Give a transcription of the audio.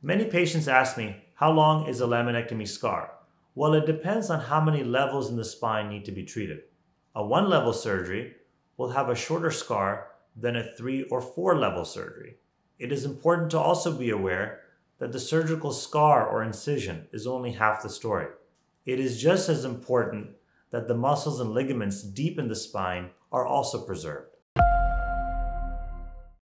Many patients ask me, how long is a laminectomy scar? Well, it depends on how many levels in the spine need to be treated. A one level surgery will have a shorter scar than a three or four level surgery. It is important to also be aware that the surgical scar or incision is only half the story. It is just as important that the muscles and ligaments deep in the spine are also preserved.